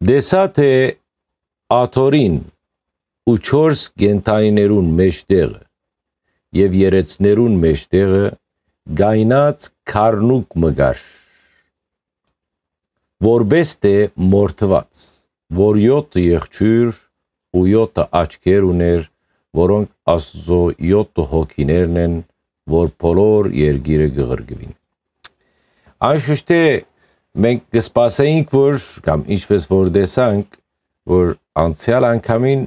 դեսա թե աթորին ու 4 գենթայիներուն մեջտեղը եւ երեցներուն մեջտեղը գայնած քարնուկ մգար որբես թե մորթված որ 7 եղջյուր ու 7 աչքեր ուներ որոնք աստծո 7 հոգիներն են որ բոլոր երգիրը գղրգվին Անշուշտ է մենք կսպասեինք, որ կամ ինչպես որ տեսանք, որ անցյալ անգամին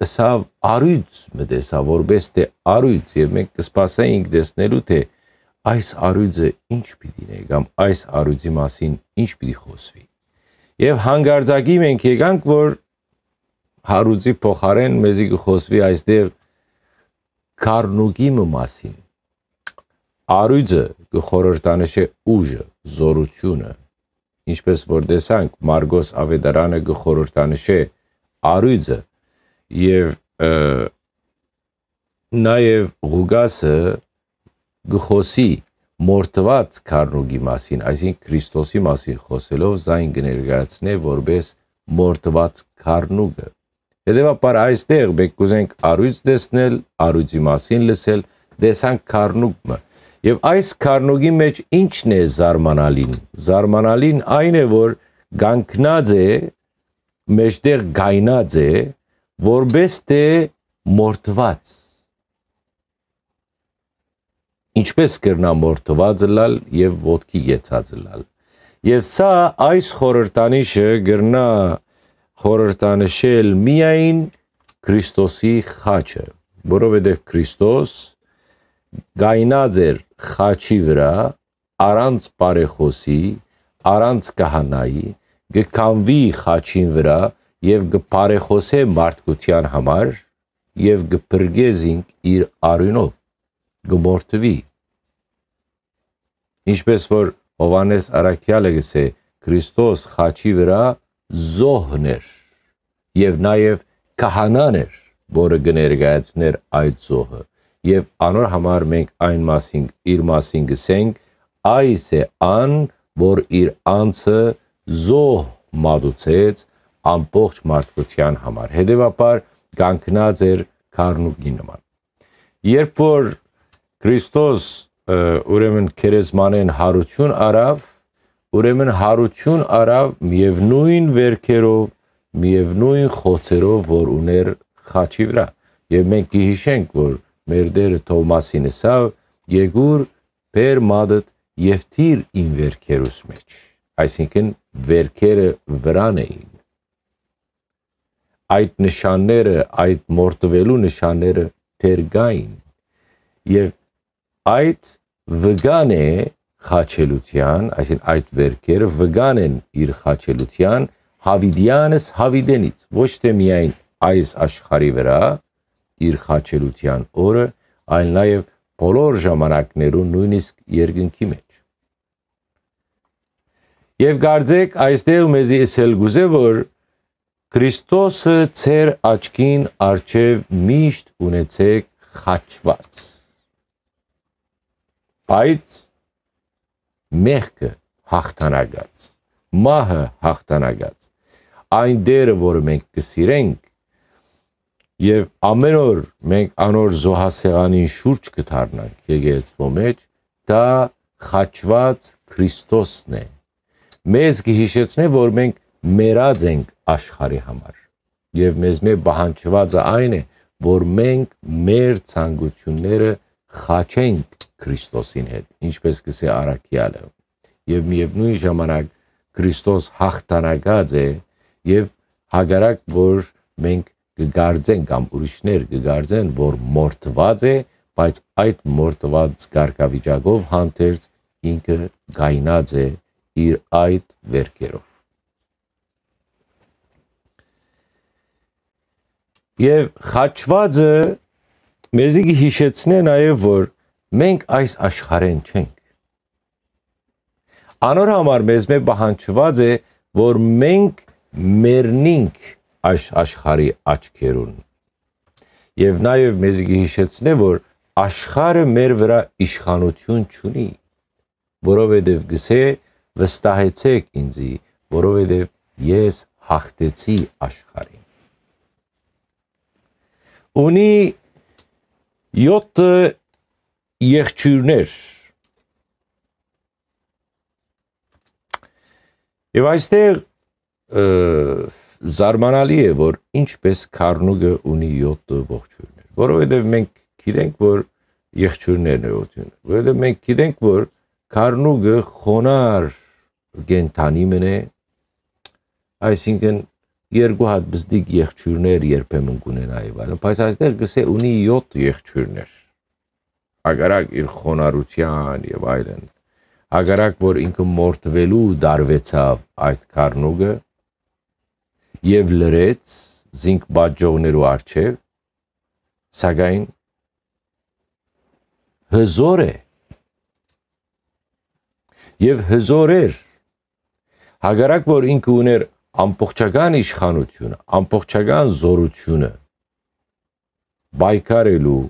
սա արույց մտեսա, որպես թե արույց եւ մենք կսպասեինք տեսնելու թե այս արույցը ինչ պիտի նե կամ այս արույցի մասին ինչ պիտի խոսվի։ Եվ հանգարձակի մենք եկանք, որ հարուցի փոխարեն մեզի կխոսվի այստեղ քարնուկի մասին Արույցը գխորհրդանշե ուժը, զորությունը, ինչպես որ տեսանք Մարգոս Ավետարանը գխորհրդանշե արույցը եւ նաեւ Ղուգասը գխոսի մորտված քարնուգի մասին, այսինքն Քրիստոսի մասին խոսելով զայն կներկայացնե որպես մորտված քարնուգը։ Հետևաբար այստեղ մենք կուզենք արույց տեսնել, արույցի մասին լսել, տեսանք քարնուգը Եվ այս քարնուգի մեջ ինչն է զարմանալին։ Զարմանալին այն է, որ գանկնած է, մեջտեղ գայնած է, որբես թե մորթված։ Ինչպես կրնա մորթված լալ եւ ոտքի գեցած լալ։ Եվ սա այս խորհրդանիշը գրնա խորհրդանշել միայն Քրիստոսի խաչը, որովհետև Քրիստոս գայնած էր խաչի վրա առանց բարեխոսի, առանց կահանայի, գքանվի խաչին վրա եւ գբարեխոսե մարդկության համար եւ գբրգեզինք իր արյունով գմորթվի ինչպես որ Հովանես Արաքյալը գսե Քրիստոս խաչի վրա զոհներ եւ նաեւ քահանան էր որը կներկայացներ այդ զոհը եւ անոր համար մենք այն մասին իր մասին գսենք այս է ան որ իր անձը զոհ մատուցեց ամբողջ մարդկության համար հետեւաբար կանգնած էր քարնուկի նման երբ որ Քրիստոս ուրեմն քերեզմանեն հարություն արավ ուրեմն հարություն արավ միևնույն վերքերով միևնույն խոցերով որ ուներ խաչի վրա եւ մենք կհիշենք որ մեր դերը Թովմասին ասավ Եգուր բեր մադդ եւ թիր ին վերքերուս մեջ այսինքն վերքերը վրան էին այդ նշանները այդ մորտվելու նշանները թերգային եւ այդ վգան է խաչելության, այսինքն այդ վերքերը վգան են իր խաչելության հավիդյանս հավիդենից, ոչ թե միայն այս աշխարի վրա, իր խաչելության օրը, այլ նաև բոլոր ժամանակներում նույնիսկ երկնքի մեջ։ Եվ գարձեք այստեղ մեզի ասել գուզե որ Քրիստոսը ծեր աչքին արչև միշտ ունեցեք խաչված։ Բայց մեղքը հաղթանագած, մահը հաղթանագած։ Այն դերը, որը մենք կսիրենք, Եվ ամեն օր մենք անոր զոհասեղանին շուրջ կդառնանք եկեղեցվո մեջ, դա խաչված Քրիստոսն է։ Մեզ կհիշեցնե, որ մենք մերած ենք աշխարհի համար։ Եվ մեզ մե բանջվածը այն է, որ մենք մեր ցանկությունները խաչենք Քրիստոսին հետ, ինչպես կսե Արաքյալը։ Եվ միևնույն ժամանակ Քրիստոս հաղթանակած է եւ հագարակ որ մենք կգարձեն կամ ուրիշներ կգարձեն, որ մորթված է, բայց այդ մորթված գարկավիճակով հանդերձ ինքը գայնած է իր այդ վերքերով։ Եվ խաչվածը մեզի հիշեցնե նաև, որ մենք այս աշխարհեն չենք։ Անոր համար մեզ մե բանջված է, որ մենք մեռնինք այս աշխարհի աչքերուն։ Եվ նաև մեզ գհիշեցնե, որ աշխարհը մեր վրա իշխանություն չունի, որովհետև գսե վստահեցեք ինձի, որովհետև ես հաղթեցի աշխարհին։ Ունի 7 եղջյուրներ Եվ այստեղ զարմանալի է, որ ինչպես Քարնուգը ունի 7 ողջույններ, որովհետև մենք գիտենք, որ եղջյուրներն են ողջույնը, որովհետև մենք գիտենք, որ Քարնուգը խոնար գենթանի մնե, այսինքն երկու հատ բզդիկ եղջյուրներ երբեմն կունենա եւ այլն, բայց այստեղ գսե ունի 7 եղջյուրներ։ Ագարակ իր խոնարհության եւ այլն հագարակ որ ինքը մորթվելու դարվեցավ այդ քարնուգը եւ լրեց զինք բաժողներու արչեւ սակայն հզոր է եւ հզոր էր հագարակ որ ինքը ուներ ամբողջական իշխանությունը ամբողջական զորությունը բայկարելու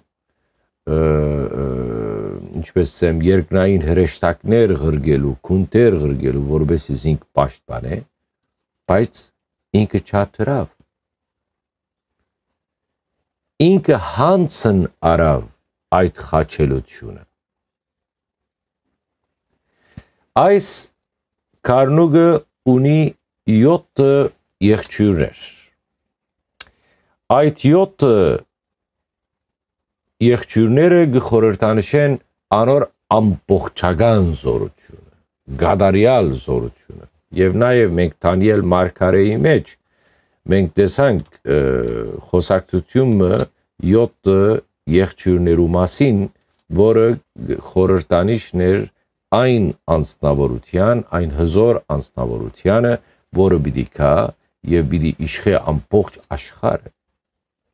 ինչպես ասեմ, երկնային հրեշտակներ ղրգելու, քունտեր ղրգելու, որովհետեւ զինք պաշտպանե, բայց ինքը չաթրավ։ Ինքը հանցն արավ այդ խաչելությունը։ Այս Կարնուգը ունի 7 եղջյուրներ։ Այդ 7 եղջյուրները գխորհրդանշեն անոր ամբողջական զորությունը, գադարիալ զորությունը։ Եվ նաև մենք Դանիել Մարգարեի մեջ մենք տեսանք խոսակցությունը 7 եղջյուրներու մասին, որը խորհրդանիշներ այն անձնավորության, այն հզոր անձնավորությանը, որը պիտի կա եւ պիտի իշխե ամբողջ աշխարհը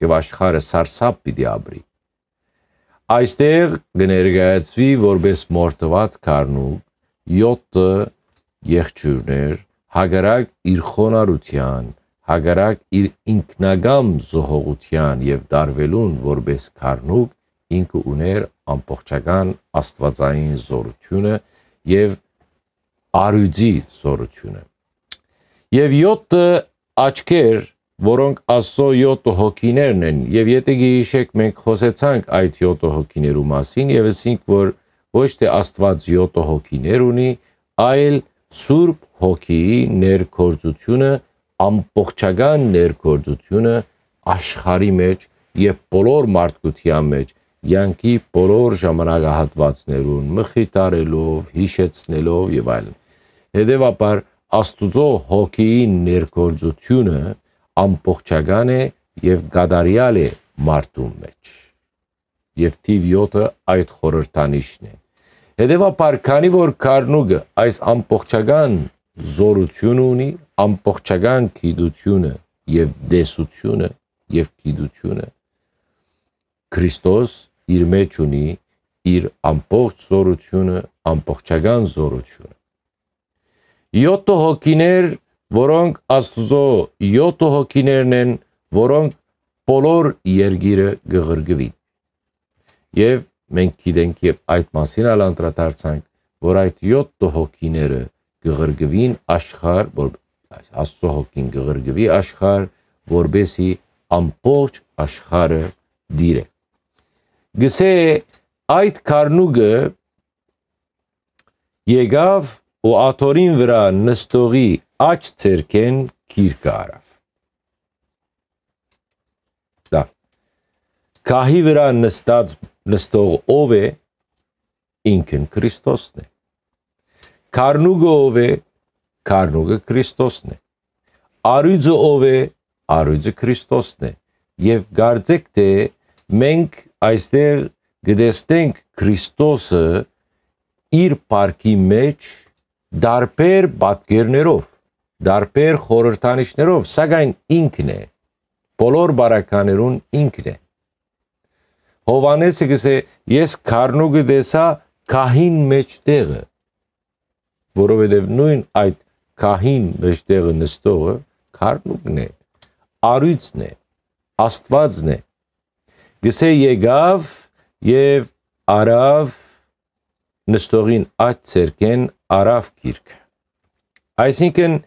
եւ աշխարհը սարսափ պիտի ապրի Այստեղ կներկայացվի որպես մորթված քարնուկ 7 եղջյուրներ հագարակ իր խոնարհության, հագարակ իր ինքնագամ զոհողության եւ դարվելուն որպես քարնուկ ինքը ուներ ամբողջական աստվածային զորությունը եւ արյուծի զորությունը եւ 7 աչքեր որոնք Աստծո 7 հոգիներն են, եւ եթե գիշեք մենք խոսեցանք այդ 7 հոգիներու մասին եւ ասինք, որ ոչ թե Աստված 7 հոգիներ ունի, այլ Սուրբ հոգիի ներկործությունը, ամբողջական ներկործությունը աշխարի մեջ եւ բոլոր մարդկության մեջ յանքի բոլոր ժամանակահատվածներուն մխիտարելով, հիշեցնելով եւ այլն։ Հետևաբար Աստուծո հոգիի ներկործությունը ամբողջական է եւ գադարիալ է մարդու մեջ։ Եվ թիվ 7-ը այդ խորհրդանիշն է։ Հետևաբար, քանի որ Կարնուգը այս ամբողջական զորությունը ունի, ամբողջական գիտությունը եւ դեսությունը եւ գիտությունը, Քրիստոս իր մեջ ունի իր ամբողջ զորությունը, ամբողջական զորությունը։ 7 հոգիներ որոնք Աստծո 7 հոգիներն են, որոնք բոլոր երգիրը գղրգվին։ Եվ մենք գիտենք եւ այդ մասին ալ անդրադարձանք, որ այդ 7 հոգիները գղրգվին աշխարհ, որ Աստծո հոգին գղրգվի աշխարհ, որբեսի ամբողջ աշխարհը դիրե։ Գսե այդ քարնուգը եկավ ու աթորին վրա նստողի աչ ցերքեն քիրկը արավ։ Դա Քահի վրա նստած նստող ով է, ինքն Քրիստոսն է։ Կարնուգը ով է, Կարնուգը Քրիստոսն է։ Արույցը ով է, Արույցը Քրիստոսն է։ Եվ գարձեք թե մենք այստեղ գտեստենք Քրիստոսը իր парքի մեջ դարբեր պատկերներով, դարբեր խորհրդանիշներով, սակայն ինքն է։ Բոլոր բարականերուն ինքն է։ Հովանեսը գսե, ես քարնուգը դեսա քահին մեջտեղը, որովհետև նույն այդ քահին մեջտեղը նստողը քարնուգն է, արույցն է, աստվածն է։ Գսե եկավ եւ արավ նստողին աջ ցերկեն արավ գիրք։ Այսինքն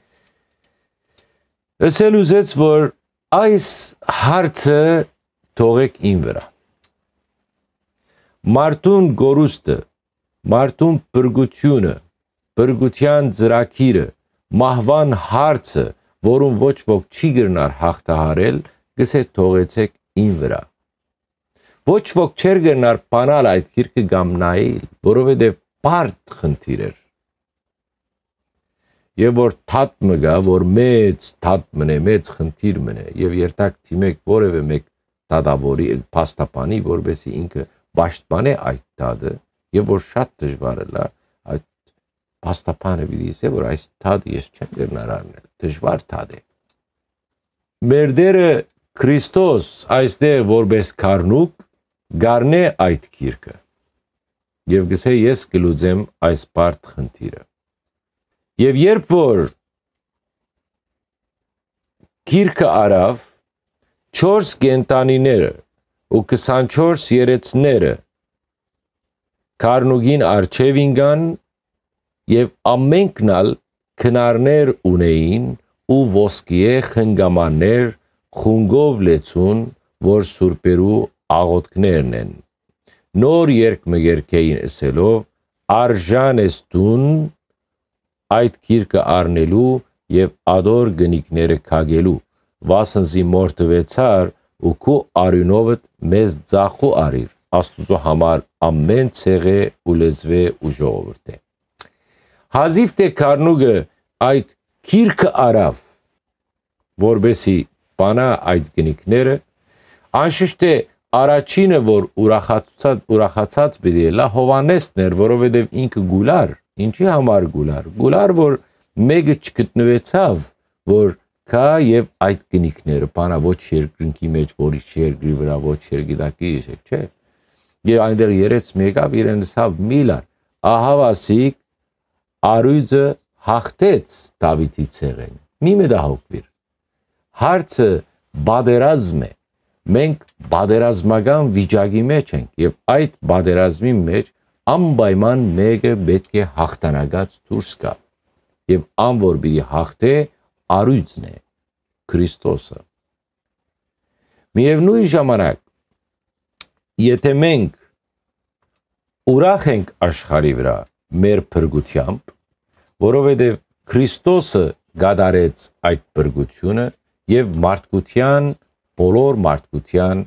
Ասել ուզեց, որ այս հարցը թողեք ին վրա։ Մարտուն գորուստը, մարտուն բրգությունը, բրգության ծրակիրը, մահվան հարցը, որում ոչ ոք չի գրնար հաղթահարել, գսե թողեցեք ին վրա։ Ոչ ոք չեր գրնար բանալ այդ քիրքը կամ նայել, որովհետև բարդ խնդիր էր եւ որ թատ մգա, որ մեծ թատ մնե, մեծ խնդիր մնե եւ երթակ թիմեք որևէ մեկ դադավորի փաստապանի, որովհետեւ ինքը պաշտպանե այդ դադը եւ որ շատ դժվար է լա այդ փաստապանը պիտի ասե որ այս դադը ես չեմ գնար առնել դժվար դադ է մեր դերը Քրիստոս այստեղ որպես քարնուկ գարնե այդ քիրքը եւ գսե ես կլուծեմ այս բարդ խնդիրը Եվ երբ որ գիրքը արավ 4 կենտանիները ու 24 երեցները Կարնուգին արչև ինգան եւ ամենքնալ քնարներ ունեին ու ոսկիե խնգամաններ խունգով լեցուն որ սուրպերու աղոտքներն են նոր երկ մգերքեին ասելով արժան ես տուն այդ գիրկը առնելու եւ ադոր գնիկները քագելու վասնզի մորտվեցար ու քու արյունովդ մեզ ձախու արիր աստուծո համար ամեն ցեղե ու լեզվե ու ժողովուրդ է հազիվ թե քարնուգը այդ քիրքը արավ որբեսի բանա այդ գնիկները անշուշտ է առաջինը որ ուրախացած ուրախացած պիտի լա Հովանեսն էր որովհետև ինքը գուլար Ինչի համար գուլար։ Գուլար, որ մեկը չգտնվեցավ, որ կա եւ այդ գնիկները բանա ոչ երկրնքի մեջ որի երկրի վրա ոչ երգիդակի իշեք չէ եւ այնտեղ երեց մեկավ իրեն լսավ միլար ահավասիկ արույձը հաղթեց Դավիթի ցեղեն մի մեդա հոգվիր հարցը բادرազմ է մենք բادرազմական վիճակի մեջ ենք եւ այդ բادرազմի մեջ անպայման մեկը պետք է հաղթանակած դուրս գա եւ ան որ բի հաղթե արույցն է Քրիստոսը միևնույն ժամանակ եթե մենք ուրախ ենք աշխարի վրա մեր փրկությամբ որովհետեւ Քրիստոսը գադարեց այդ փրկությունը եւ մարդկության բոլոր մարդկության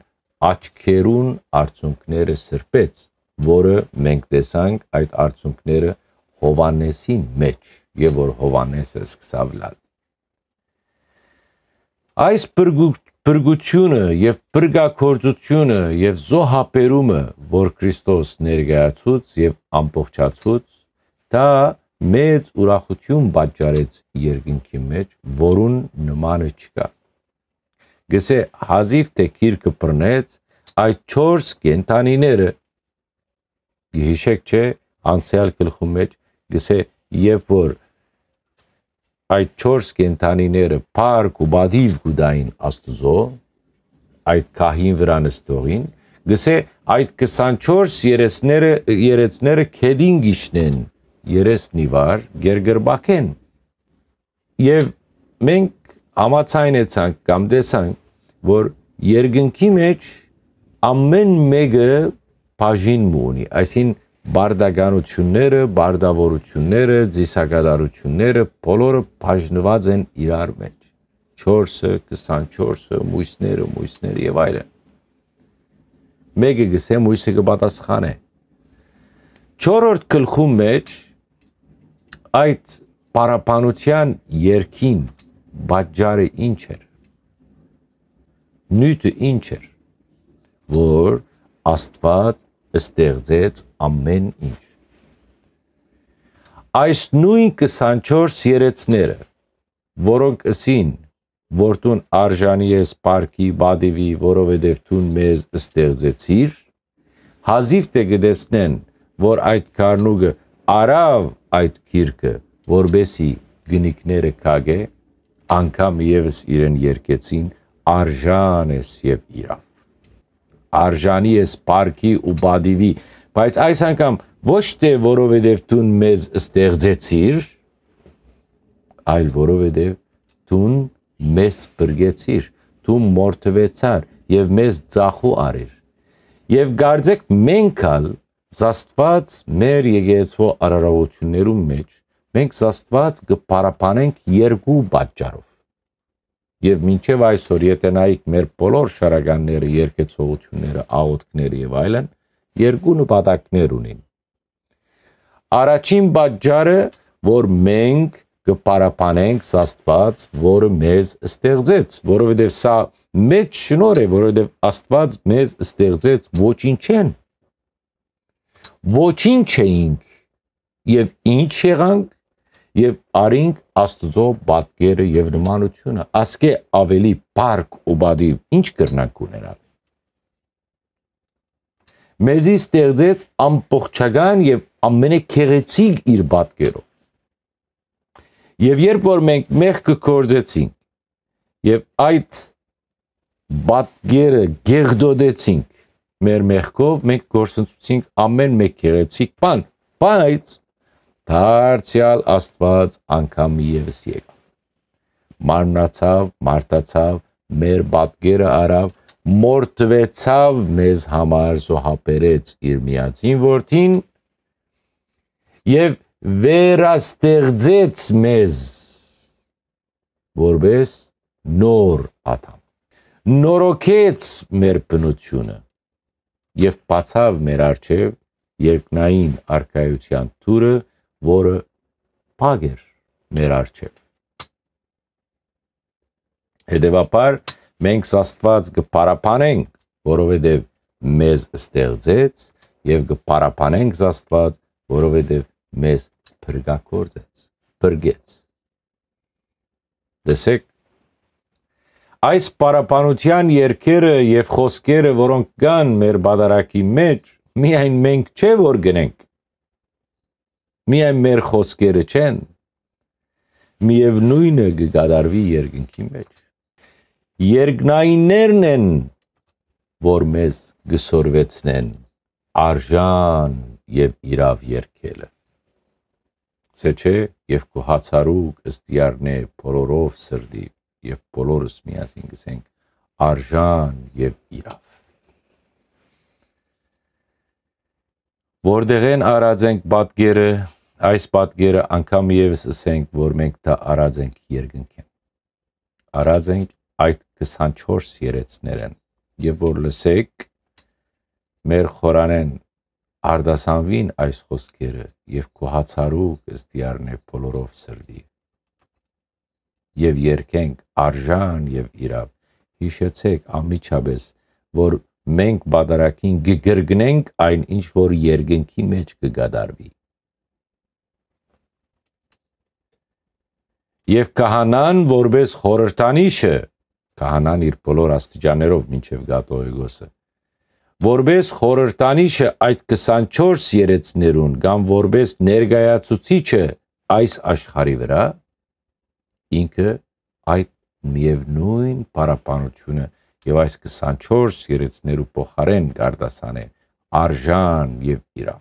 աչքերուն արցունքները սրբեց որը մենք տեսանք այդ արդյունքները Հովանեսի մեջ եւ որ Հովանեսը սկսավ լալ այս բրգությունը եւ բրգակորձությունը եւ զոհապերումը որ Քրիստոս ներկայացուց եւ ամբողջացուց դա մեծ ուրախություն պատճառեց երկինքի մեջ որուն նմանը չկա գսե հազիվ թե քիրքը բռնեց այդ 4 կենթանիները հիշեք չէ անցյալ գլխում մեջ գսե երբ որ այդ 4 կենթանիները փառք ու բադիվ գուդային աստուծո այդ քահին վրա նստողին գսե այդ 24 երեսները երեցները քեդին գիշնեն երեսնիվար գերգրբակեն եւ մենք համացայնեցանք կամ տեսանք որ երկնքի մեջ ամեն մեկը բաժին ունի այսին բարդականությունները, բարդավորությունները, ձիսակադարությունները բոլորը բաժնված են իրար մեջ։ 4-ը, 24-ը, մույսները, մույսները եւ այլն։ Մեկը գսե մույսը կպատասխանե։ 4-րդ գլխում մեջ այդ պարապանության երկին բաժարը ինչ էր։ Նյութը ինչ էր, որ Աստված ստեղծեց ամեն ինչ։ Այս նույն 24 երեցները, որոնք ըսին, որ տուն արժանի ես պարկի բադիվի, որովհետև տուն մեզ ստեղծեցիր, հազիվ թե գտեսնեն, որ այդ կարնուգը արավ այդ քիրքը, որբեսի գնիկները կագե, անգամ եւս իրեն երկեցին արժան ես եւ իրավ արժանի է սպարքի ու բադիվի, բայց այս անգամ ոչ թե որովհետև դու մեզ ստեղծեցիր, այլ որովհետև դու մեզ բրգեցիր, դու մորթվեցար եւ մեզ ցախու արիր։ Եվ գարձեք մենքալ զաստված մեր եկեցվո արարողություններում մեջ մենք զաստված կփարապանենք երկու պատճառով։ Եվ մինչև այսօր եթե նայեք մեր բոլոր շարականները, երկեցողությունները, աղոթքները եւ այլն, երկու նպատակներ ունին։ Առաջին պատճառը, որ մենք կփարապանենք Աստված, որը մեզ ստեղծեց, որովհետև սա մեծ շնոր է, որովհետև Աստված մեզ ստեղծեց ոչինչ չեն։ Ոչինչ էինք եւ ինչ եղանք եւ արինք Աստծո պատկերը եւ նմանությունը, ասկե ավելի բարկ ու բադիվ ինչ կրնակ կունենալ։ Մեզի ստեղծեց ամբողջական եւ ամենաքեղեցիկ իր պատկերով։ Եվ երբ որ մենք մեղքը կործեցինք եւ այդ պատկերը գեղդոդեցինք մեր մեղքով, մենք գործընծուցինք ամեն մեկ գեղեցիկ բան, բայց դարձյալ Աստված անգամ եւս եկավ։ Մարմնացավ, մարտացավ, մեր բատգերը արավ, մորթվեցավ մեզ համար զոհապերեց իր միածին որդին եւ վերաստեղծեց մեզ որպես նոր աթամ նորոգեց մեր բնությունը եւ բացավ մեր արչեւ երկնային արքայության թուրը որը փակ էր մեր արջև։ Հետևաբար մենք Աստված կփարապանենք, որովհետև մեզ ստեղծեց եւ կփարապանենք Աստված, որովհետև մեզ փրկակորձեց, փրկեց։ Դեսեք այս պարապանության երկերը եւ խոսքերը, որոնք կան մեր բادرակի մեջ, միայն մենք չէ որ գնենք, Միայն մեր խոսքերը չեն։ Միևնույնը կգադարվի երկնքի մեջ։ Երկնայիններն են, որ մեզ գսորվեցնեն արժան եւ իրավ երկելը Սե չէ եւ քո հացարուկ ըստիարնե բոլորով սրդի եւ բոլորս միասին գսենք արժան եւ իրավ որտեղ են արած ենք պատկերը այս պատկերը անգամ եւս ասենք որ մենք դա արած ենք երկնքեն արած ենք այդ 24 երեցներեն եւ որ լսեք մեր խորանեն արդասանվին այս խոսքերը եւ քո հացարուկ ըստիարնե բոլորով սրդի եւ երկենք արժան եւ իրավ հիշեցեք ամիջապես որ մենք բادرակին գգրգնենք այն ինչ որ երկնքի մեջ կգադարվի եւ քահանան որպես խորհրդանիշը քահանան իր բոլոր աստիճաններով մինչև գատոեգոսը որպես խորհրդանիշը այդ 24 երեցներուն կամ որպես ներգայացուցիչը այս աշխարի վրա ինքը այդ միևնույն պարապանությունը եւ այս 24 երեցներու փոխարեն գարդասան է արժան եւ իրավ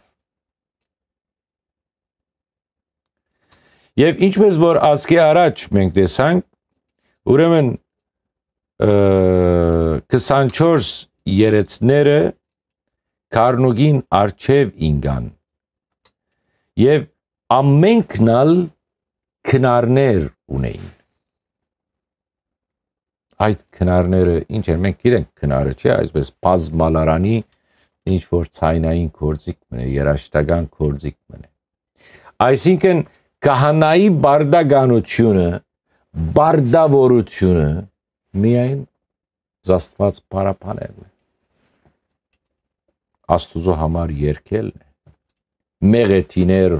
Եվ ինչպես որ ասկի առաջ մենք տեսանք ուրեմն 24 երեցները Կարնուգին արչև ինգան եւ ամենքնալ քնարներ ունեին այդ քնարները ինչ են մենք գիտենք քնարը չէ այսպես բազմալարանի ինչ որ ցայնային կորձիկ մնե երաշտական կորձիկ մնե այսինքն կահանայի բարդագանությունը բարդավորությունը միայն զաստված պարապանելն է Աստուծո համար երկելն է մեղեթիներ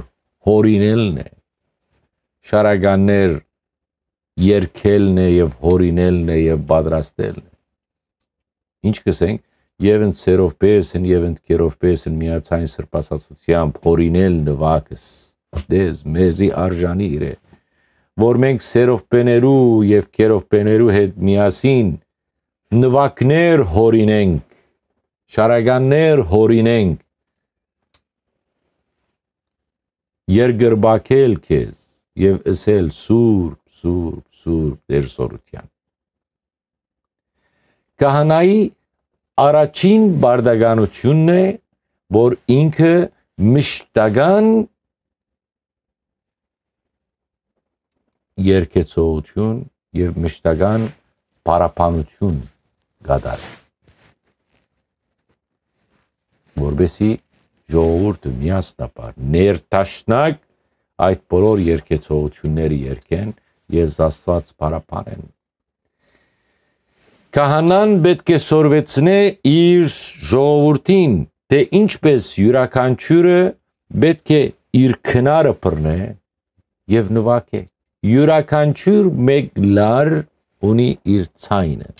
հորինելն է շարագաններ երկելն է եւ հորինելն է եւ պատրաստելն է ինչ կսենք եւ ընդ սերով պեսն եւ ընդ կերով պեսն միացային սրբասացությամբ հորինել նվակս դեզ մեզի արժանի իրե որ մենք սերով պեներու եւ կերով պեներու հետ միասին նվակներ հորինենք շարագաններ հորինենք երգրբակել քեզ եւ ասել սուրբ սուրբ սուրբ դերսորության։ Կահանայի առաջին բարդականությունն է, որ ինքը մշտական երկեցողություն եւ մշտական պարապանություն գադար որբեսի ժողովուրդը միասնապար ներտաշնակ այդ բոլոր երկեցողությունները երկեն եւ զաստված պարապանեն Քահանան պետք է սորվեցնե իր ժողովրդին, թե ինչպես յուրաքանչյուրը պետք է իր քնարը բռնե եւ նվակե յուրաքանչյուր մեկ լար ունի իր ցայնը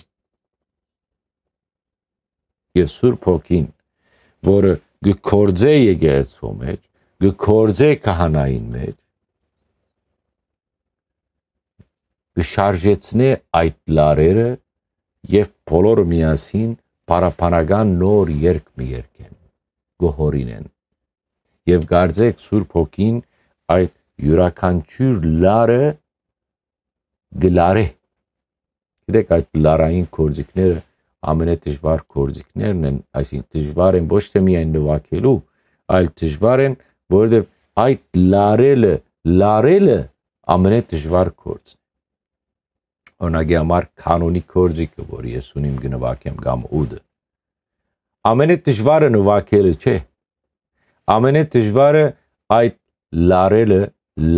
եւ Սուրբ Հոգին, որը գկորձե եկեղեցու մեջ, գկորձե քահանային մեջ, գշարժեցնե այդ լարերը եւ բոլորը միասին պարապանական նոր երկ մի երկեն գոհորինեն եւ գարձեք Սուրբ Հոգին այդ յուրաքանչյուր լարը գլարե գիտեք այդ լարային կորձիկները ամենադժվար կորձիկներն են այսինքն դժվար են ոչ թե միայն նվագելու այլ դժվար են որովհետև այդ լարելը լարելը ամենադժվար կորձ օրինակի համար կանոնի կորձիկը որ ես ունիմ գնվակեմ կամ ուդը ամենադժվարը նվագելը չէ ամենադժվարը այդ լարելը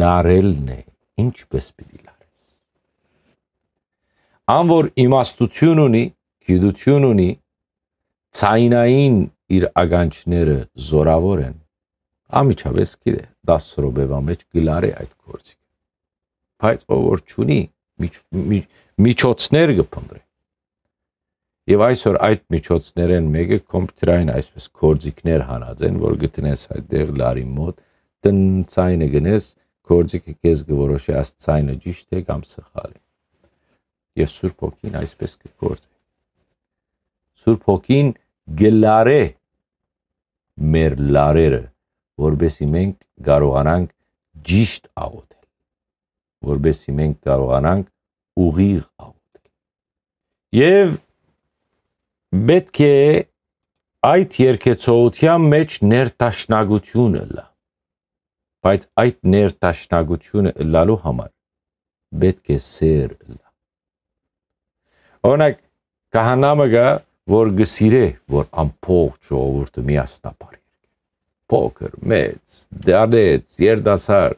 լարելն է ինչպես պիտի լարես ան որ իմաստություն ունի գիտություն ունի ցայնային իր ագանչները զորավոր են ամիջավես գիտե 10 րոպեվա մեջ գլարե այդ գործը բայց ով որ ճունի միջոցներ կփնտրի Եվ այսօր այդ միջոցներեն մեկը կոմպյուտերային այսպես կորձիկներ հանած են, որ գտնես այդտեղ լարի մոտ, տնցայինը գնես գործիքը քեզ գորոշի աս ցայնը ճիշտ է կամ սխալ է եւ Սուրբ Հոգին այսպես կգործի Սուրբ Հոգին գլարե մեր լարերը որբեսի մենք կարողանանք ճիշտ աղոթել որբեսի մենք կարողանանք ուղիղ աղոթել եւ պետք է այդ երկեցողության մեջ ներտաշնագությունը լա բայց այդ ներտաշնագությունը լալու համար պետք է սեր լա օրինակ կահանամը գա որ գսիրե որ ամփոփ ժողովուրդը միասնապար փոքր մեծ դադեց երդասար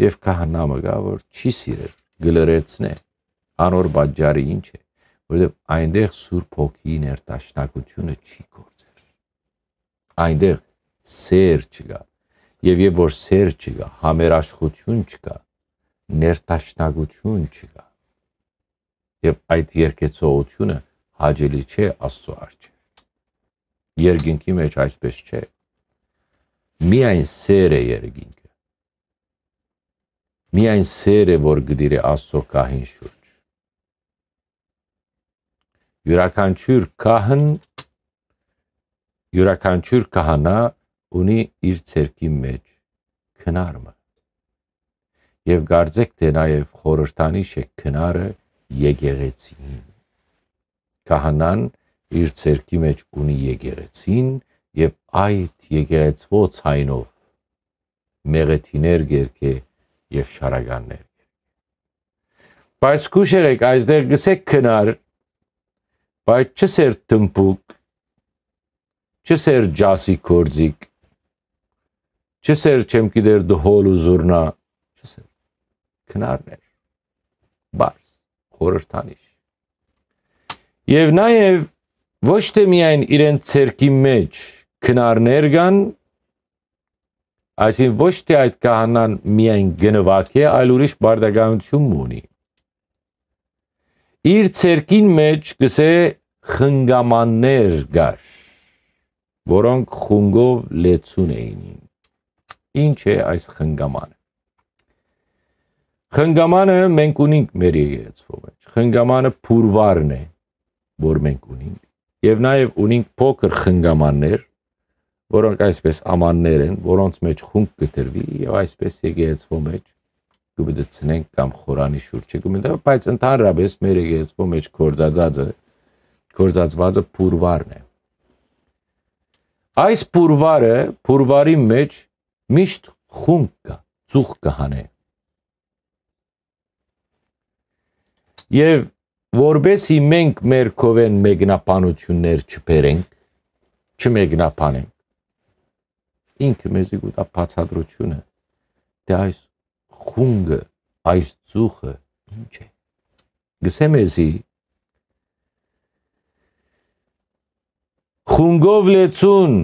եւ կահանամը գա որ չի սիրել գլրեցնե անոր բաժարի ինչ է որովհետեւ այնտեղ սուրբ հոգի ներտաշնակությունը չի գործել այնտեղ սեր չկա եւ եւ որ սեր չկա, համերաշխություն չկա, ներտաշնակություն չկա։ Եվ այդ երկեցողությունը հաջելի չէ Աստծո առջև։ Երգինքի մեջ այսպես չէ։ Միայն սեր է երգինքը։ Միայն սեր է, որ գդիրե Աստծո կահին շուրջ։ Յուրաքանչյուր կահն յուրաքանչյուր կահանա ունի իր ցերկի մեջ քնարը եւ գարձեք թե նաեւ խորհրդանիշ է քնարը եկեղեցին քահանան իր ցերկի մեջ ունի եկեղեցին եւ այդ եկեղեցվո ցայնով մեղեթիներ գերկե եւ շարագաններ բայց քուշ եղեք այստեղ գսեք քնար բայց չսեր տնպուկ չսեր ջասի կորձիկ Չսեր չեմ գիտեր դհոլ ու զուրնա, չսեր։ Քնարներ։ Բար խորհրդանիշ։ Եվ նաև ոչ թե միայն իրեն ցերկի մեջ քնարներ կան, այսին ոչ թե այդ կահանան միայն գնվակ է, այլ ուրիշ բարդականություն ունի։ Իր ցերկին մեջ գսե խնգամաններ գար, որոնք խունգով լեցուն էին Ինչ է այս խնգամանը։ Խնգամանը մենք ունենք մեր եկեղեցու մեջ։ Խնգամանը փուրվարն է, որ մենք ունենք, եւ նաեւ ունենք փոքր խնգամաններ, որոնք այսպես ամաններ են, որոնց մեջ խունկ կտրվի եւ այսպես եկեղեցու մեջ կբդցնենք կամ խորանի շուրջը կմտա, բայց ընդհանրապես մեր եկեղեցու մեջ կորզածածը կորզածվածը փուրվարն է։ Այս փուրվարը, փուրվարի մեջ միշտ խունկ կա, ծուխ կհանե։ Եվ որբեսի մենք մեր կովեն մեկնապանություններ չբերենք, չմեկնապանենք, ինքը մեզի գուտա բացատրությունը դե այս խունգը այս ծուխը ինչ է գսեմ էզի խունգով լեցուն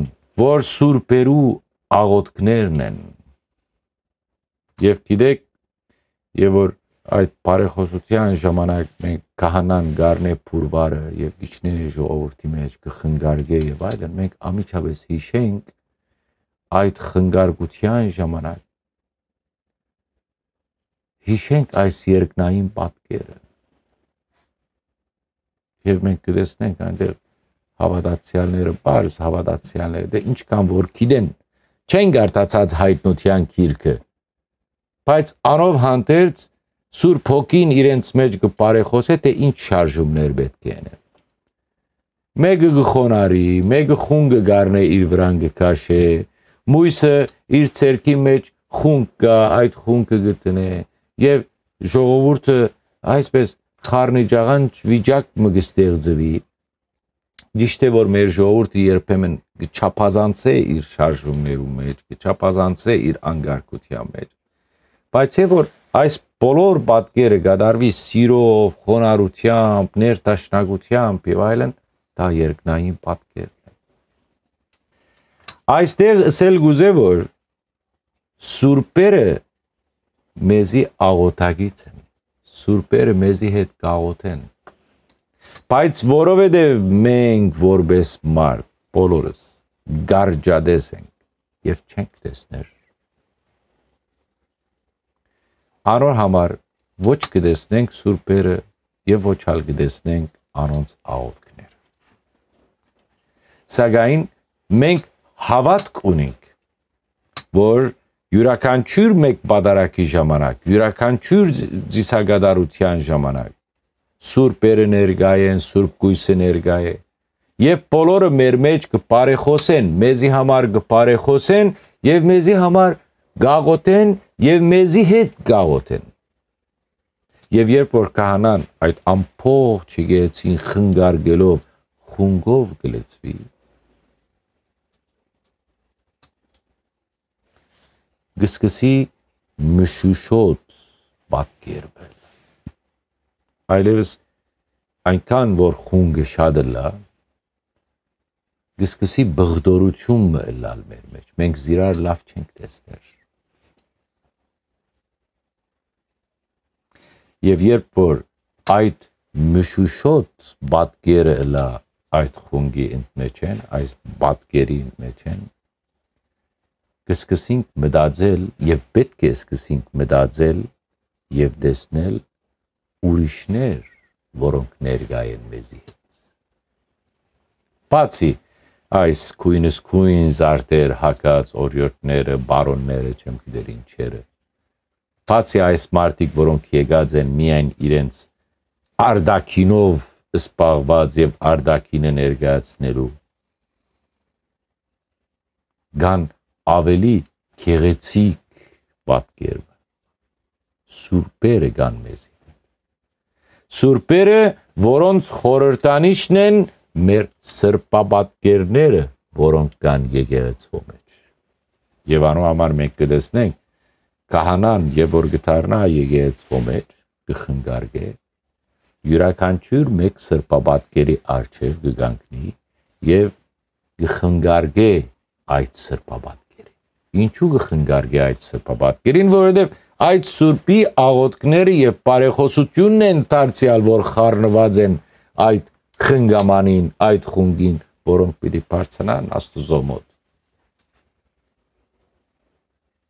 որ սուրպերու աղոտքներն են եւ գիտեք եւ որ այդ բարեխոսության ժամանակ մենք քահանան գարնե փուրվարը եւ իջնե ժողովրդի մեջ կխնգարգե եւ այլն մենք ամիջավես հիշենք այդ խնգարգության ժամանակ հիշենք այս երկնային պատկերը եւ մենք կտեսնենք այնտեղ հավատացյալները բարձ հավատացյալները դե ինչքան որ գիտեն չեն գարտացած հայտնության քիրքը բայց անով հանդերձ Սուրբ հոգին իրենց մեջ կպարեխոսե թե ինչ շարժումներ պետք է անեն մեկը գխոնարի մեկը խունգը գառնե իր վրան գքաշե մույսը իր ցերքի մեջ խունկ կա, այդ խունկը գտնե եւ ժողովուրդը այսպես խառնիճաղանջ վիճակ մը կստեղծվի Ճիշտ է որ մեր ժողովուրդը երբեմն կչափազանցե իր շարժումներու մեջ, կչափազանցե իր անգարկության մեջ։ Բայց է որ այս բոլոր պատկերը գդարվի սիրով, խոնարհությամբ, ներտաշնակությամբ եւ այլն, դա երկնային պատկեր Այստեղ ասել գուզե որ սուրպերը մեզի աղոթագից են սուրպերը մեզի հետ կաղոթեն բայց որովհետև մենք որպես մարդ բոլորս գարջադես ենք եւ չենք տեսներ անոր համար ոչ կտեսնենք սուրպերը եւ ոչ ալ կտեսնենք անոնց աղոթքները սակայն մենք հավատք ունենք, որ յուրաքանչյուր մեկ պատարակի ժամանակ, յուրաքանչյուր ծիսագադարության ժամանակ սուրբերը ներկա են, սուրբ գույսը ներկա է եւ բոլորը մեր մեջ կպարեխոսեն, մեզի համար կպարեխոսեն եւ մեզի համար գաղոթեն եւ մեզի հետ գաղոթեն եւ երբ որ քահանան այդ ամփոխ չգեցին խնգարգելով խունգով գլեցվի գսկսի մշուշոտ պատկերվել այլևս այնքան որ խունգը շատ լա գսկսի բղդորությունը լալ մեր մեջ մենք զիրար լավ չենք տեսներ եւ երբ որ այդ մշուշոտ պատկերը լա այդ խունգի մեջ են այս պատկերի մեջ են կսկսենք մտածել եւ պետք է սկսենք մտածել եւ տեսնել ուրիշներ, որոնք ներկա են մեզի հետ։ Բացի այս քույնս քույն զարտեր հակած օրյորտները, բարոնները, չեմ գիտեր ինչերը։ Բացի այս մարտիկ, որոնք եկած են միայն իրենց արդակինով սպաղված եւ արդակինը ներկայացնելու գան ավելի քեղեցիկ պատկերը սուրպերը կան մեզի սուրպերը որոնց խորհրդանիշն են մեր սրպապատկերները որոնք կան եկեղեցու մեջ եւ անու համար մենք կտեսնենք քահանան եւ որ գթարնա եկեղեցու մեջ կխնգարգե յուրաքանչյուր մեկ սրպապատկերի արչև կգանքնի եւ կխնգարգե այդ սրպապատ Ինչու կխնգարգի այդ սրբապատկերին, որովհետև այդ սուրբի աղոտքները եւ բարեխոսությունն են դարձյալ, որ խառնված են այդ խնգամանին, այդ խունգին, որոնք պիտի բարձրանան Աստուծո մոտ։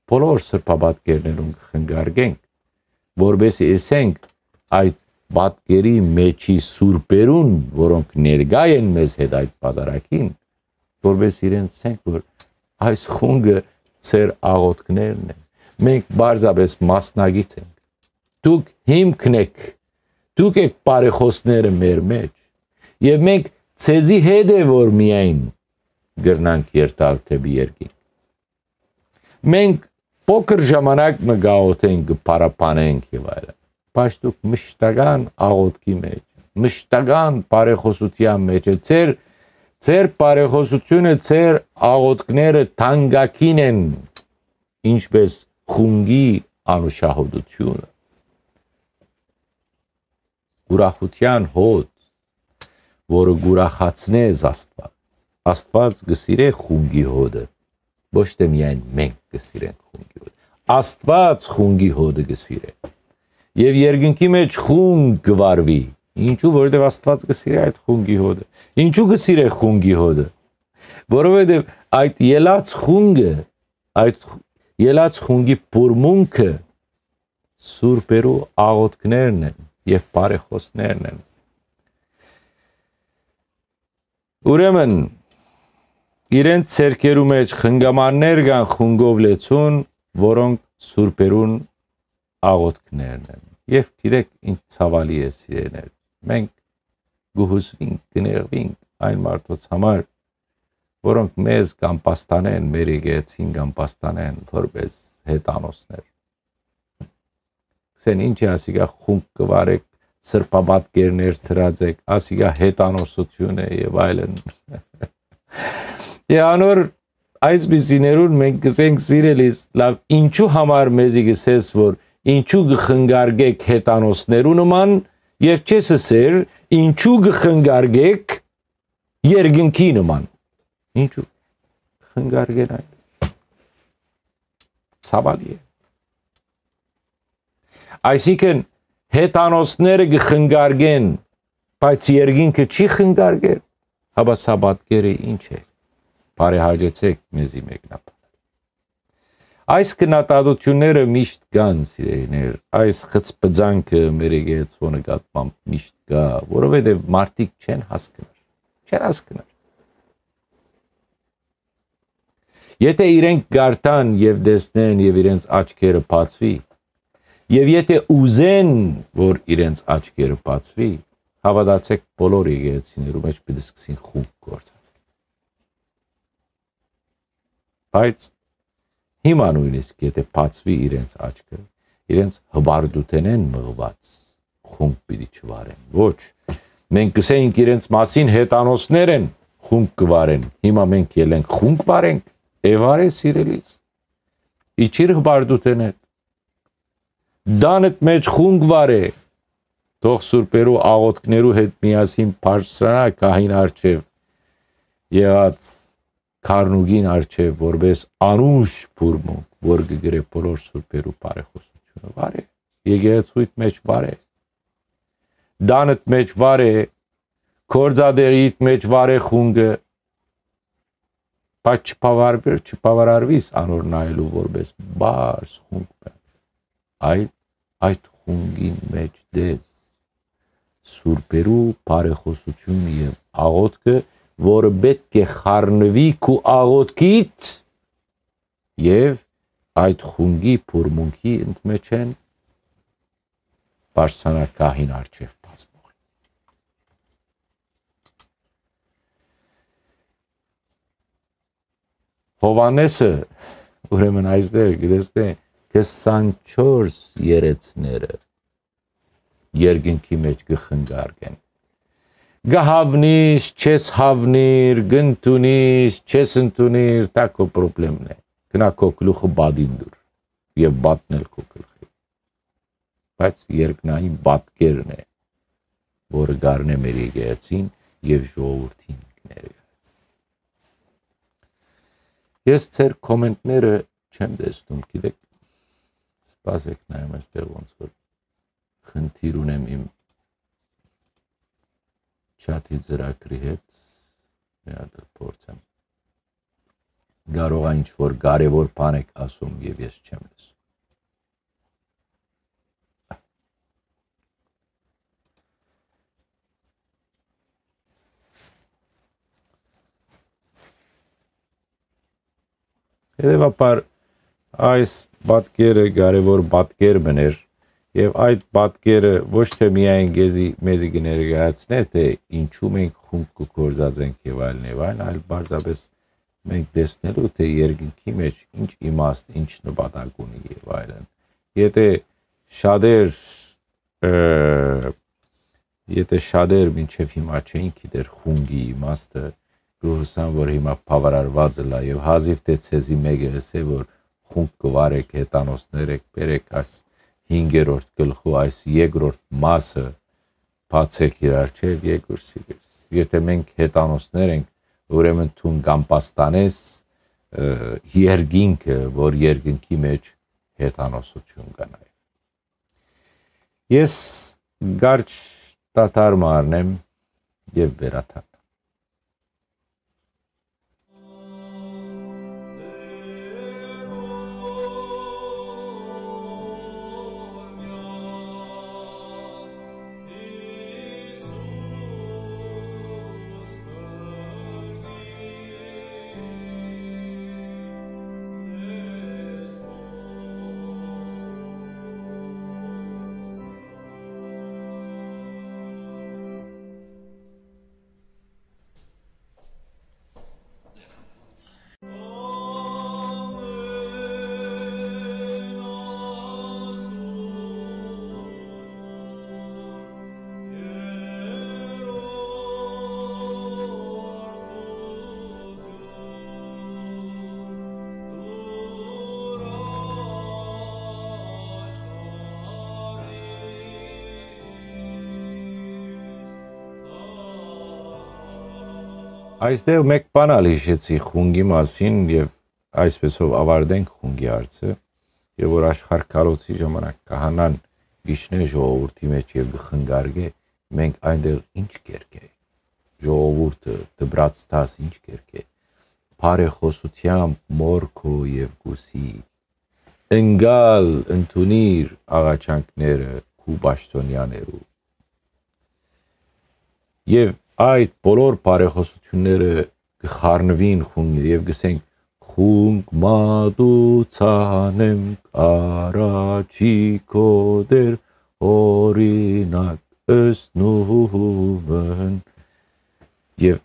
Բոլոր սրբապատկերներում կխնգարգենք, որբեսի ասենք այդ պատկերի մեջի սուրբերուն, որոնք ներկա են մեզ հետ այդ պատարակին, որբես իրենց ցենք որ այս խունգը ծեր աղոտքներն են։ Մենք բարձաբես մասնագիտ ենք։ դուք հիմքն եք դուք եք բարեխոսները մեր մեջ եւ մենք ցեզի հետ է որ միայն գրնանք երթալ թեպի երկինք մենք փոքր ժամանակ մգաոթենք գփարապանենք եւ այլն բայց դուք մշտական աղոթքի մեջ մշտական բարեխոսության մեջ ծեր Ձեր բարեխոսությունը, ձեր աղոթքները թանկակին են, ինչպես խունգի անուշահոդությունը։ Ուրախության հոտ, որը գուրախացնե Աստված։ Աստված գսիրե խունգի հոդը, ոչ թե միայն մենք գսիրենք խունգի հոդը։ Աստված խունգի հոդը գսիրե։ Եվ երկնքի մեջ խունգ գվարվի, Ինչու որովհետև Աստված կսիրի այդ խունգի հոդը։ Ինչու կսիրի խունգի հոդը։ Որովհետև այդ ելած խունգը, այդ ելած խունգի բուրմունքը սուրբերու աղոթքներն են եւ բարեխոսներն են։ Ուրեմն իրենց ցերկերու մեջ խնգամաններ կան խունգով լեցուն, որոնք սուրբերուն աղոթքներն են։ Եվ գիտեք ինչ ցավալի է սիրեներ մենք գուհուսվինք, գներվինք այն մարդոց համար, որոնք մեզ կամ պաստանեն, մեր եկեցին կամ պաստանեն որպես հետանոսներ։ Սեն ինչ է ասիգա խումբ կվարեք, սրպաբատկերներ թրածեք, ասիգա հետանոսություն է եւ այլն։ Եանոր այսպիսիներուն մենք գսենք սիրելիս, լավ, ինչու համար մեզի գսես, որ ինչու գխնգարգեք հետանոսներու նման, եւ չես ասեր ինչու գխնգարգեք երկնքի նման ինչու խնգարգեն այն ցավալի է այսինքն հետանոսները գխնգարգեն բայց երկինքը չի խնգարգեր հաբա սաբատկերը ինչ է բարեհաջեցեք մեզի մեկնապ Այս կնատադությունները միշտ կան, սիրելիներ, այս խծպծանքը մեր եկեղեցու նկատմամբ միշտ կա, որովհետև մարդիկ չեն հասկներ, չեն հասկներ։ Եթե իրենք գարտան եւ դեսնեն եւ իրենց աչքերը բացվի, եւ եթե ուզեն, որ իրենց աչքերը բացվի, հավատացեք բոլոր եկեղեցիներու մեջ պիտի սկսին խուգ գործածել։ Բայց Հիմա նույնիսկ եթե բացվի իրենց աչքը, իրենց հբարդութենեն մղված խումբ պիտի չվարեն։ Ոչ, մենք կսեինք իրենց մասին հետանոսներ են խումբ կվարեն։ Հիմա մենք ելենք խումբ վարենք, էվարե սիրելիս։ Իչիր հբարդութենը։ Դանդ մեջ խումբ վարե։ Թող սուրբերու աղոթքներու հետ միասին բարձրանա կահին արչև եղած քարնուգին արչև որպես անուշ բուրմունք, որ գգրե բոլոր սուրբերու բարեխոսությունը վարե, եկեղեցույթ մեջ վարե, դանդ մեջ վարե, կորձադեղիտ մեջ վարե խունգը, բայց չպավարվիր, չպավարարվիս անոր նայելու որպես բարձ խունգ այլ այդ խունգին մեջ դես սուրբերու բարեխոսություն եւ աղոթքը որը պետք է խառնվի քու աղոթքից եւ այդ խունգի փուրմունքի ընդմեջ են բարձրանակահին արչև բազմող Հովանեսը ուրեմն այստեղ գտեսնե 24 երեցները երկնքի մեջ կխնգարկեն գահավնիս, չես հավնիր, գնտունիս, չես ընտունիր, դա քո խնդրեմն է։ Գնա քո գլուխը բադին դուր եւ բատնել քո գլխի։ Բայց երկնային բատկերն է, որը գարնե մեր եկեղեցին եւ ժողովրդին ներկայացնի։ Ես ցեր կոմենտները չեմ տեսնում, գիտեք։ Սպասեք նայեմ այստեղ ոնց որ խնդիր ունեմ իմ չաթի ծրագրի հետ մի հատ փորձեմ. Կարող է ինչ որ կարևոր բան եք ասում եւ ես չեմ լսում Հետևաբար այս պատկերը կարևոր պատկեր մներ Եվ այդ պատկերը ոչ թե միայն գեզի մեզի կներկայացնե, թե ինչու մենք խումբ կգործածենք եւ այլն եւ այլն, այլ բարձրապես մենք տեսնելու թե երկինքի մեջ ինչ իմաստ, ինչ նպատակ ունի եւ այլն։ Եթե շատեր եթե շատեր մինչև հիմա չէին գիտեր խունգի իմաստը, գուսան որ հիմա բավարարված լա եւ հազիվ թե ցեզի մեկը ասե որ խունգ կվարեք հետանոսներ եք բերեք այս 5-րդ գլխու այս երկրորդ մասը բացեք իրար չէ երկրսի եթե մենք հետանոսներ ենք ուրեմն թուն կամպաստանես երգինքը որ երգինքի մեջ հետանոսություն կնայ ես գարչ տաթար մարնեմ եւ վերաթափ Այստեղ մեկ բան ալ հիշեցի խունգի մասին եւ այսպեսով ավարտենք խունգի հարցը եւ որ աշխարհ կարոցի ժամանակ կահանան գիշնե ժողովրդի մեջ եւ գխնգարգե մենք այնտեղ ինչ կերկե ժողովուրդը դբրած տաս ինչ կերկե բարեխոսությամբ մորքո եւ գուսի ընկալ ընդունիր աղաչանքները քու պաշտոնյաներու եւ այդ բոլոր բարեխոսությունները կխառնվին խունգ եւ գսենք խունգ մատուցանեմ առաջի կոդեր օրինակ ըսնուվն եւ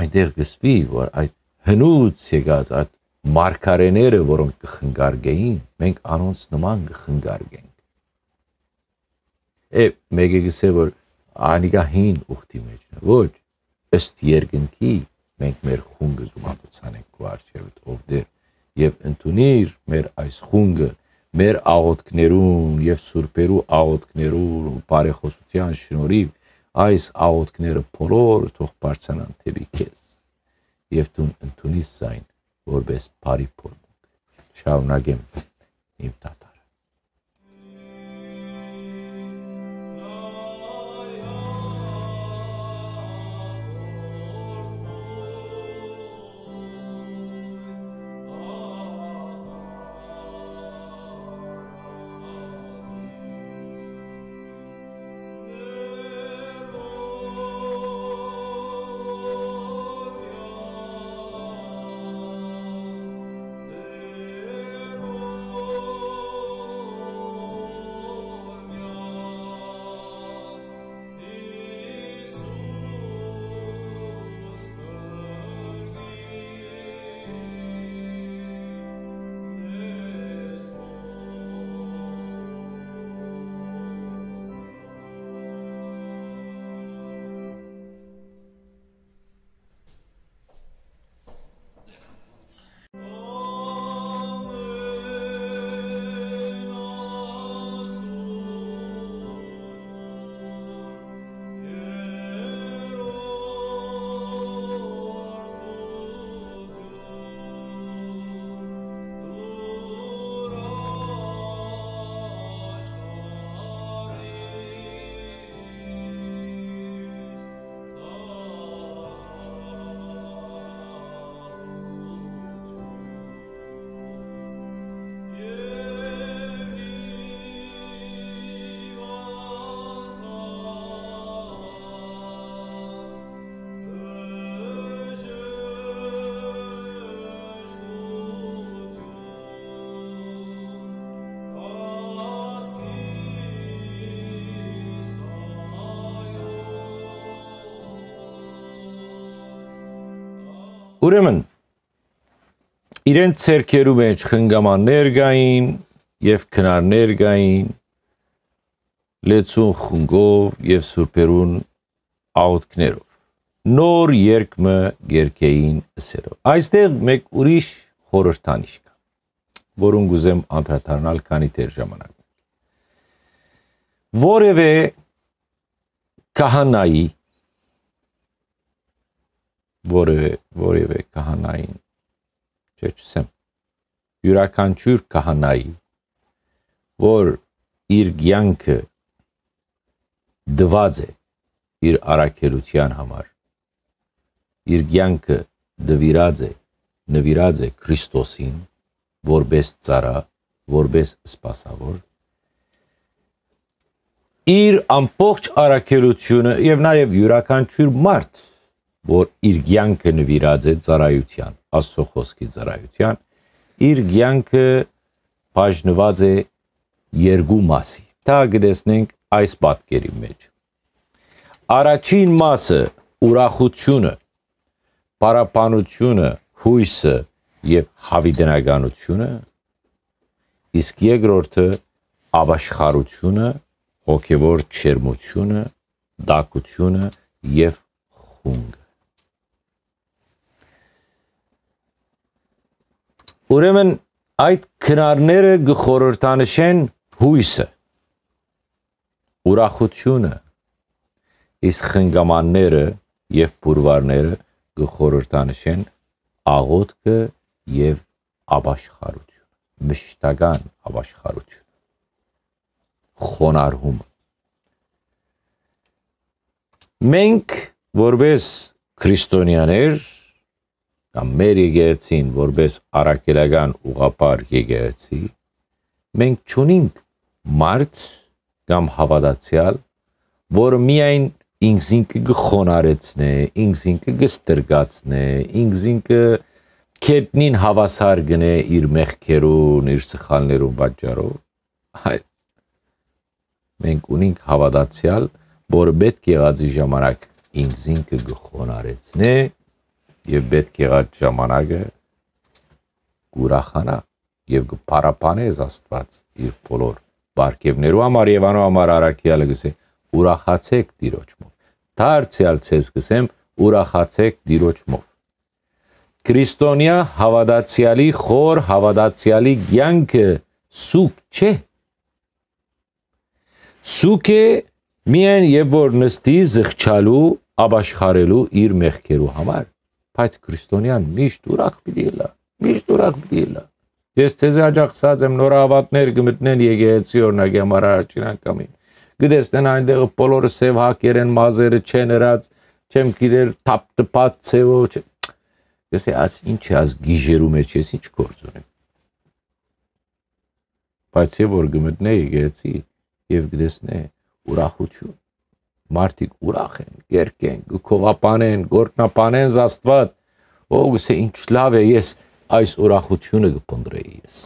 այնտեղ գսվի որ այդ հնուց եկած այդ մարգարեները որոնք կխնգարգեին մենք անոնց նման կխնգարգենք է մեկը գսե որ անիկա հին ուխտի մեջ ոչ ըստ երկնքի մենք մեր խունգը կմատուցանենք քո արչեւդ ով դեր եւ ընդունիր մեր այս խունգը մեր աղոթքներուն եւ սուրբերու աղոթքներուն ու բարեխոսության շնորհիվ այս աղոթքները բոլոր թող բարձրանան թեպի քեզ եւ դու ընդունիս զայն որպես բարի փորմուկ շարունակեմ իմ տատ Ուրեմն իրենց ցերկերու մեջ խնգամաններ գային եւ քնարներ գային լեցուն խունգով եւ սուրբերուն աուտքներով նոր երկմը երկեին սերով այստեղ մեկ ուրիշ խորհրդանիշ կա որուն գուզեմ անդրադառնալ քանի դեր ժամանակ որևէ քահանայի որևէ որևէ քահանային չէ չսեմ յուրաքանչյուր քահանայի որ իր ցանկը դված է իր առաքելության համար իր ցանկը դվիրած է նվիրած է Քրիստոսին որպես цаրա որպես սпасավոր իր ամբողջ առաքելությունը եւ նաեւ յուրաքանչյուր մարդ որ իր ցանկը նվիրած է ծառայության աստծո խոսքի ծառայության իր ցանկը բաժնված է երկու մասի։ Դա գտեսնենք այս պատկերի մեջ։ Առաջին մասը ուրախությունը, պարապանությունը, հույսը եւ հավիդենականությունը, իսկ երկրորդը աբաշխարությունը, հոգեվոր չերմությունը, դակությունը եւ խունգը։ Ուրեմն այդ քնարները գխորհրդանշեն հույսը, ուրախությունը, իսկ խնգամանները եւ բուրվարները գխորհրդանշեն աղոթքը եւ աբաշխարություն, մշտական աբաշխարություն, խոնարհում։ Մենք որպես քրիստոնյաներ կամ մեր եկեղեցին որպես արաքելական ուղապար եկեղեցի մենք ճունենք մարդ կամ հավատացյալ, որ միայն ինքս ինքը գխոնարեցնե, ինքս ինքը գստրգացնե, ինքս ինքը կետնին հավասար գնե իր մեղքերուն, իր սխալներուն պատճառով։ Այլ մենք ունենք հավատացյալ, որ պետք եղածի ժամանակ ինքս ինքը գխոնարեցնե եւ պետք եղած ժամանակը գուրախանա եւ գփարապանե Աստված իր բոլոր բարգևներու համար եւ անո համար արաքյալը գսե ուրախացեք Տիրոջմով դարձյալ ցես գսեմ ուրախացեք Տիրոջմով Քրիստոնյա հավատացյալի խոր հավատացյալի ցանկը սուկ չէ սուկ է միայն եւ որ նստի զղջալու աբաշխարելու իր մեղքերու համար բայց քրիստոնյան միշտ ուրախ պիտի լա միշտ ուրախ պիտի լա Ես ցեզ աջակցած եմ նորավատներ կմտնեն եկեղեցի օրինակ համար առաջին անգամին։ Գտեսնեն այնտեղ բոլորը սև հակեր են, մազերը չեն հրած, չեմ գիտեր թափ տպած ցեվով։ Ես աս ինչ աս գիժերու մեջ ես ինչ գործ ունեմ։ Բայց եւ որ գմտնե եկեղեցի եւ գտեսնե ուրախություն մարդիկ ուրախ են, կերկեն, գքովապանեն, գործնապանեն Աստված։ Ո գսե ինչ լավ է ես այս ուրախությունը կփնտրեի ես։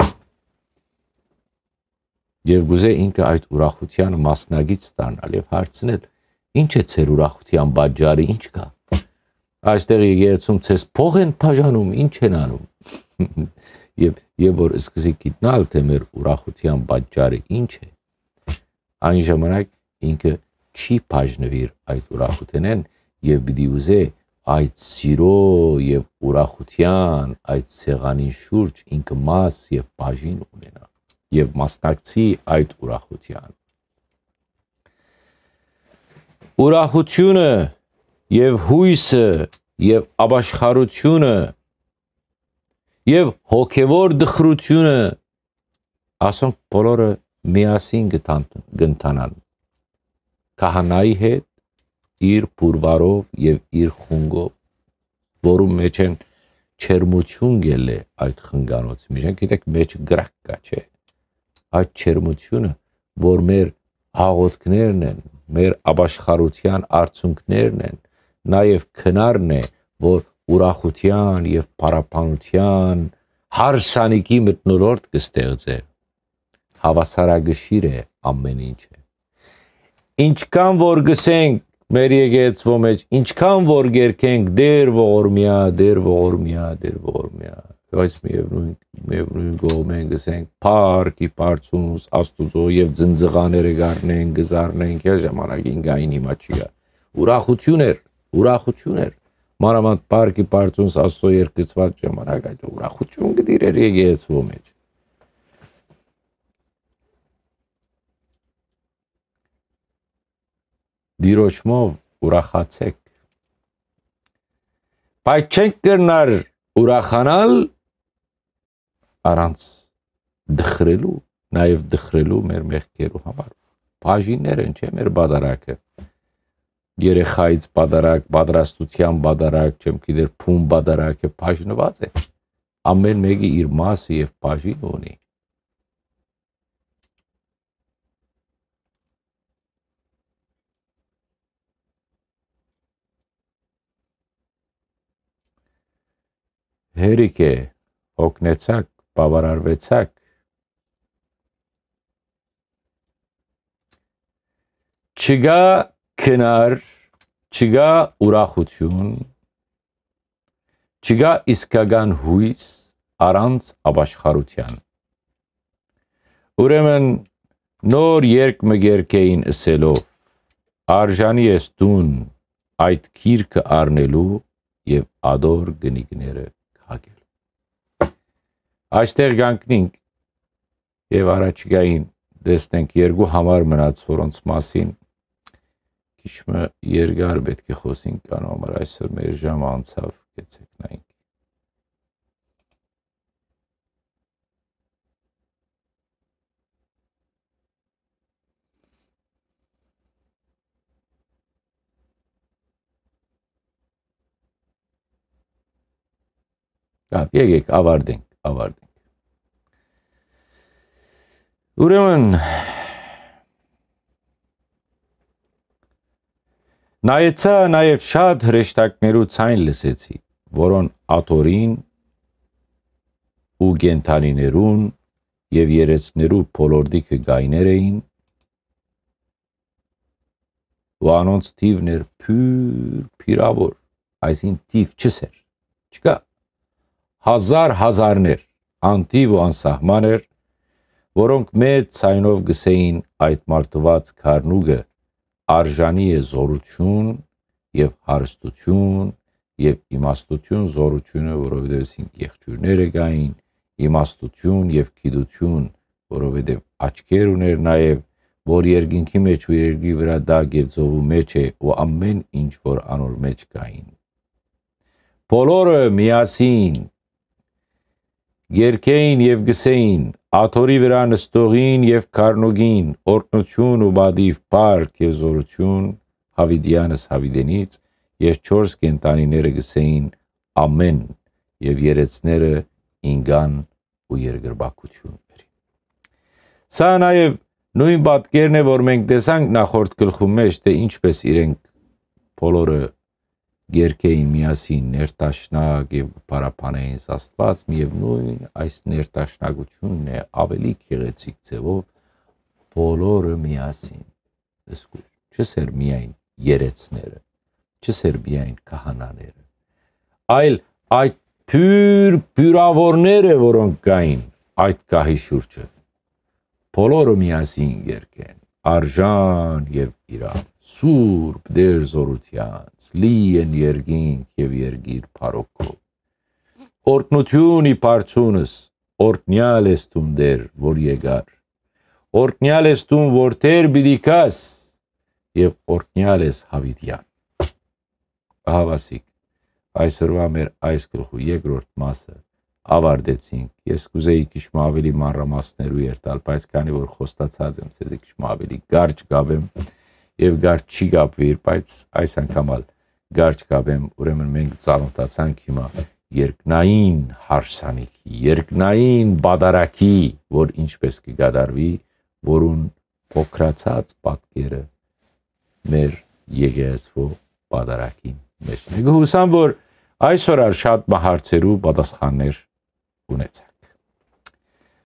Եվ գուզե ինքը այդ ուրախության մասնագից ստանալ եւ հարցնել. Ինչ է ծեր ուրախության բաժարը, ինչ կա։ Այստեղ եկեցում ցես փող են բաժանում, ինչ են անում։ Եվ եւ որ սկսի գիտնալ թե մեր ուրախության բաժարը ինչ է։ Այն ժամանակ ինքը չի բաժնվիր այդ ուրախութենեն եւ պիտի ուզե այդ սիրո եւ ուրախության այդ ցեղանին շուրջ ինքը մաս եւ բաժին ունենա եւ մասնակցի այդ ուրախության ուրախությունը եւ հույսը եւ աբաշխարությունը եւ հոգեվոր դխրությունը ասոնք բոլորը միասին գտանան քահանայի հետ իր բուրվարով եւ իր խունգով, որում մեջ են չերմություն գել է այդ խնգանոցի մեջ։ Գիտեք, մեջ գրակ կա, չէ։ Այդ չերմությունը, որ մեր աղոթքներն են, մեր աբաշխարության արդյունքներն են, նաև քնարն է, որ ուրախության եւ պարապանության հարսանիքի մտնոլորտ կստեղծե։ Հավասարագշիր է ամեն ինչը ինչքան որ գսենք մեր եկեցվո մեջ, ինչքան որ գերքենք դեր ողորմիա, դեր ողորմիա, դեր ողորմիա, բայց միևնույն միևնույն գողում են գսենք փարքի բարձունս աստուծո եւ ձնձղաները գառնեն, գզառնենք, այս ժամանակին գային հիմա չի գա։ Ուրախություն էր, ուրախություն էր մանավանդ պարկի պարծունս աստծո երկծված ժամանակ այդ ուրախություն գդիրեր եկեցվո մեջ դիրոճմով ուրախացեք։ Բայց չենք կրնար ուրախանալ առանց դխրելու, նաև դխրելու մեր մեղքերու համար։ Բաժիններ են, չէ՞ մեր բادرակը։ Երեխայից բادرակ, պատրաստության բادرակ, չեմ գիտեր, փում բادرակը բաժնված է։ Ամեն մեկը իր մասը եւ բաժին ունի։ հերիք է, հոգնեցակ, բավարարվեցակ, չգա քնար, չգա ուրախություն, չգա իսկական հույս առանց ապաշխարության։ Ուրեմն նոր երկ մգերքեին ասելով արժանի ես տուն այդ քիրքը առնելու եւ ադոր գնիկները Այստեղ գանքնինք եւ առաջիկային տեսնենք երկու համար մնաց, որոնց մասին քիչ երկար պետք է խոսենք կանոն համար այսօր մեր ժամը անցավ, գեցեք նայենք։ Լավ, եկեք ավարտենք, ավարտենք։ Ուրեմն նայեցա նաև շատ հրեշտակներու ցայն լսեցի, որոն աթորին ու գենթանիներուն եւ երեցներու փոլորդիկը գայներ էին ու անոնց թիվներ փյուր փիրավոր այսին թիվ չսեր չկա հազար հազարներ, անտիվ ու անսահման էր, որոնք մեծ ցայնով գսեին այդ մարդված քարնուգը արժանի է զորություն եւ հարստություն եւ իմաստություն զորությունը, որովհետեւ ինք եղջյուրները գային, իմաստություն եւ գիտություն, որովհետեւ աչքեր ուներ նաեւ որ երկինքի մեջ ու երկրի վրա դա գեծովու մեջ է ու ամեն ինչ որ անոր մեջ կային։ Բոլորը միասին Երկեին եւ գսեին, աթորի վրա նստողին եւ քարնոգին, օրտնություն ու բադիվ պարկ եւ զորություն Հավիդյանս Հավիդենից եւ 4 կենտանիները գսեին ամեն եւ երեցները ինգան ու երգրբակություն բերի։ Սա նաեւ նույն պատկերն է, որ մենք տեսանք նախորդ գլխում մեջ, թե ինչպես իրենք բոլորը երկեին միասին ներտաշնակ եւ պարապանեին Աստված միևնույն այս ներտաշնակությունն է ավելի քեղեցիկ ձևով բոլորը միասին սկուր չսեր միայն երեցները չսեր միայն քահանաները այլ այդ փյուր փյուրավորները որոնք կային այդ կահի շուրջը բոլորը միասին երկեն արժան եւ իրավ սուրբ դեր զորությանց, լի են երգինք եւ երգիր փարոքով։ Օրտնությունի բարձունս, օրտնյալ ես տուն դեր, որ եկար։ Օրտնյալ ես տուն, որ թեր բիդիկաս եւ օրտնյալ ես հավիտյան։ Ահավասիկ, այսօրվա մեր այս գլխու երկրորդ մասը ավարտեցինք։ Ես կուզեի քիչ ավելի մանրամասներու երթալ, բայց քանի որ խոստացած եմ, ցեզի քիչ ավելի կարճ գավեմ, եւ գար չի գապվիր, բայց այս անգամ ալ գարչ գաբեմ, ուրեմն մենք ծանոթացանք հիմա երկնային հարսանիքի, երկնային բադարակի, որ ինչպես կգադարվի, որուն փոքրացած պատկերը մեր եկեղեցվո բադարակին մեջն է։ Գուսամ որ այսօր շատ մահարցերու պատասխաններ ունեցա